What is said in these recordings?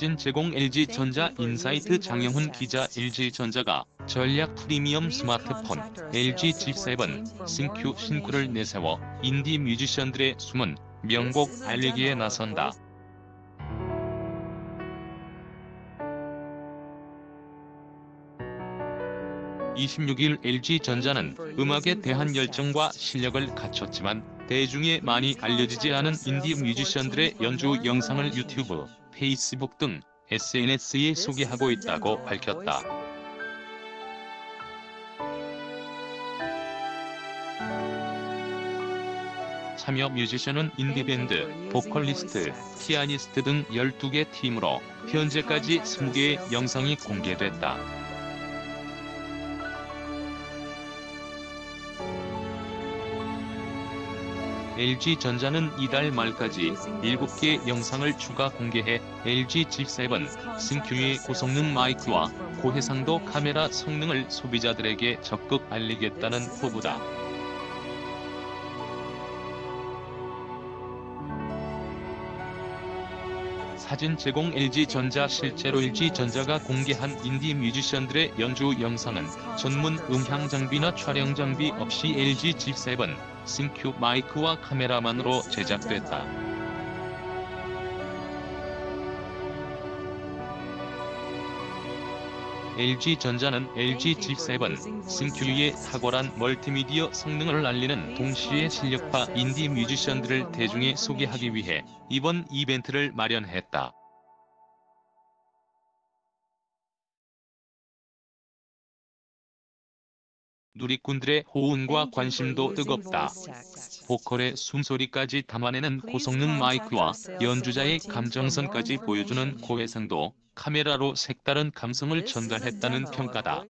사진 제공 LG전자 인사이트 장영훈 기자 LG전자가 전략 프리미엄 스마트폰 LG G7 ThinQ ThinQ를 내세워 인디 뮤지션들의 숨은 명곡 알리기에 나선다. 26일 LG전자는 음악에 대한 열정과 실력을 갖췄지만 대중에 많이 알려지지 않은 인디 뮤지션들의 연주 영상을 유튜브, 페이스북 등 SNS에 소개하고 있다고 밝혔다. 참여 뮤지션은 인디밴드, 보컬리스트, 피아니스트 등 12개 팀으로 현재까지 20개의 영상이 공개됐다. LG전자는 이달 말까지 7개 영상을 추가 공개해 LG G7 신규의 고성능 마이크와 고해상도 카메라 성능을 소비자들에게 적극 알리겠다는 포부다. 사진 제공 LG전자 실제로 LG전자가 공개한 인디 뮤지션들의 연주 영상은 전문 음향 장비나 촬영 장비 없이 LG G7 신큐 마이크와 카메라만으로 제작됐다. LG전자는 LG G7 신큐의 탁월한 멀티미디어 성능을 알리는 동시에 실력파 인디 뮤지션들을 대중에 소개하기 위해 이번 이벤트를 마련했다. 누리꾼들의 호응과 관심도 뜨겁다. 보컬의 숨소리까지 담아내는 고성능 마이크와 연주자의 감정선까지 보여주는 고해상도 카메라로 색다른 감성을 전달했다는 평가다.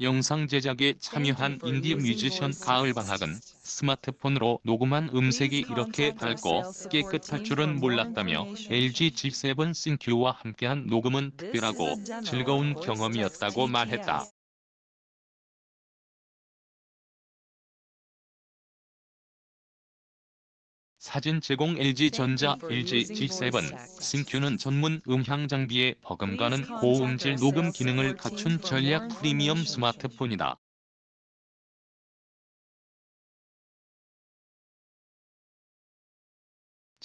영상 제작에 참여한 인디 뮤지션 가을방학은 스마트폰으로 녹음한 음색이 이렇게 밝고 깨끗할 줄은 몰랐다며 LG G7 신큐와 함께한 녹음은 특별하고 즐거운 경험이었다고 말했다. 사진 제공 LG전자 LG G7 신큐는 전문 음향 장비에 버금가는 고음질 녹음 기능을 갖춘 전략 프리미엄 스마트폰이다.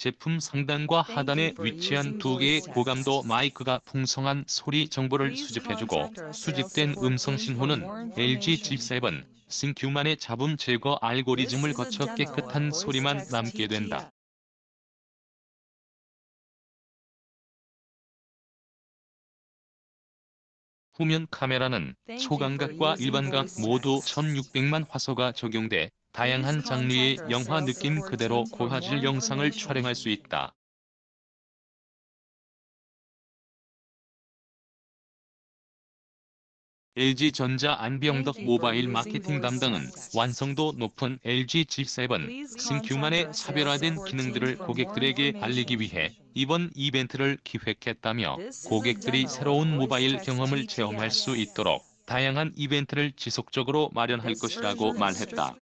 제품 상단과 하단에 위치한 두 개의 고감도 마이크가 풍성한 소리 정보를 수집해주고 수집된 음성 신호는 LG G7 신큐만의 잡음 제거 알고리즘을 거쳐 깨끗한 소리만 남게 된다. 후면 카메라는 초광각과 일반각 모두 1600만 화소가 적용돼 다양한 장르의 영화 느낌 그대로 고화질 영상을 촬영할 수 있다. LG전자 안병덕 모바일 마케팅 담당은 완성도 높은 LG G7 신규만의 차별화된 기능들을 고객들에게 알리기 위해 이번 이벤트를 기획했다며 고객들이 새로운 모바일 경험을 체험할 수 있도록 다양한 이벤트를 지속적으로 마련할 것이라고 말했다.